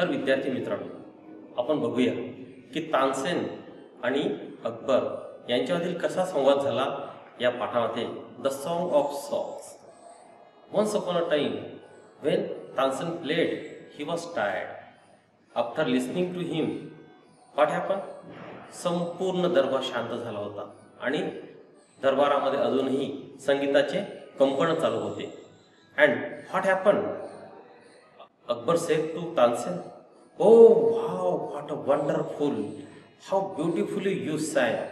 तर विद्यार्थी मित्रांनो आपण बघूया की तानसेन आणि अकबर यांच्यामधील कसा संवाद झाला या पाठामध्ये. The song of songs once upon a time when Tansen played he was tired after listening to him what happen संपूर्ण दरबार शांत झाला होता आणि दरबारामध्ये अजूनही संगीताचे कंपन चालू होते. And what happen Akbar said to Tansen? Oh wow what a wonderful how beautifully you say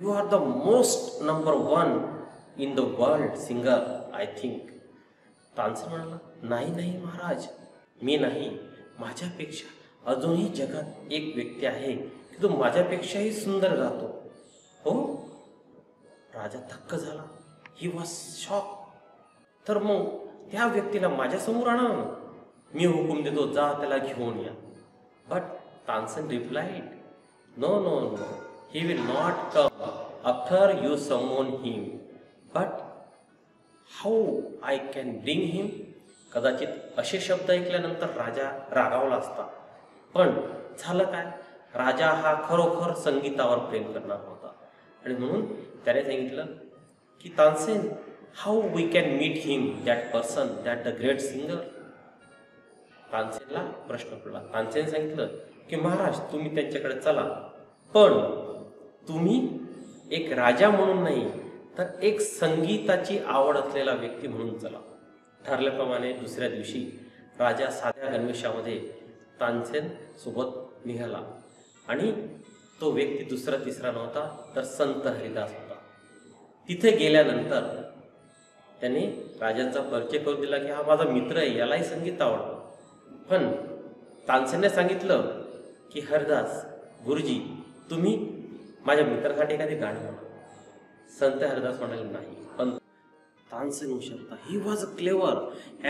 you are the most number one in the world singer I think Tansen म्हणाला नाही नाही महाराज मी नाही. माझ्यापेक्षा अजूनही जगात एक व्यक्ती आहे. की तो माझ्यापेक्षाही सुंदर गातो. हो? राजा थक्क झाला. ही वॉज शॉक तर मग त्या व्यक्तीला माझ्यासमोर आणा ना. मी हुकूम देतो जा त्याला घेऊन या. But Tansen replied no no no he will not come after you summon him but how I can bring him कदाचित असे शब्द ऐकल्यानंतर राजा रागावला असता. पण झालं काय? राजा हा खरोखर संगीतावर प्रेम करणार होता. आणि म्हणून त्याने सांगितलं की Tansen how we can meet him that person that the great singer तानसेनला प्रश्न पडला. तानसेन सांगितलं की महाराज तुम्ही त्यांच्याकडे चला. पण तुम्ही एक राजा म्हणून नाही तर एक संगीताची आवड असलेला व्यक्ती म्हणून चला. ठरल्याप्रमाणे दुसऱ्या दिवशी राजा साध्या गणवेशामध्ये तानसेन सोबत निघाला. आणि तो व्यक्ती दुसरा तिसरा नव्हता तर संत हरिदास होता. तिथे गेल्यानंतर त्याने राजांचा परिचय करून दिला की हा माझा मित्र आहे यालाही संगीत आवडतं. पण तानसेनने सांगितलं की हरदास गुरुजी तुम्ही माझ्या मित्रासाठी एखादी गाणं म्हणा. संत हरदास म्हणाले नाही पण तानसेन हुशार he was a clever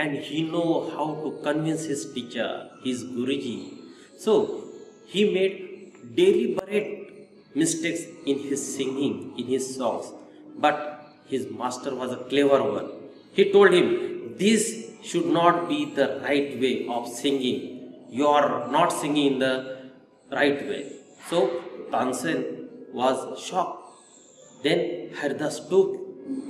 and he know how to convince his teacher his guruji. So he made deliberate mistakes in his singing in his songs but his master was a clever one he told him this should not be the right way of singing. You are not singing in the right way. So Tansen was shocked. Then Haridas took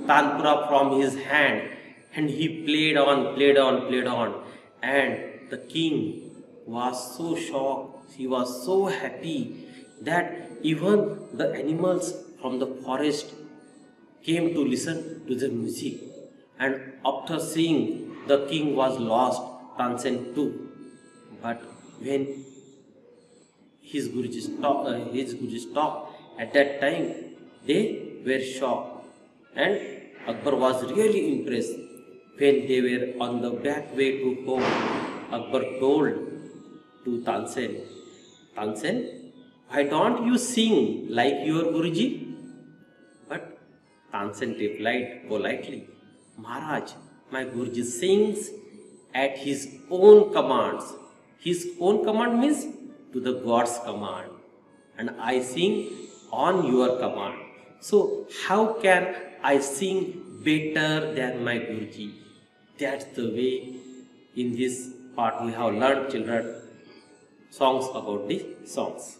Tanpura from his hand and he played on, played on, played on. And the king was so shocked, he was so happy that even the animals from the forest came to listen to the music. And after seeing the king was lost, Tansen too. But when his Guruji stopped, uh, stopped at that time, they were shocked. And Akbar was really impressed. When they were on the back way to home, Akbar told to Tansen, Tansen, why don't you sing like your Guruji? But Tansen replied politely, Maharaj, my Guruji sings at his own commands. His own command means to the God's command. And I sing on your command. So how can I sing better than my Guruji? That's the way in this part we have learned children songs about the songs.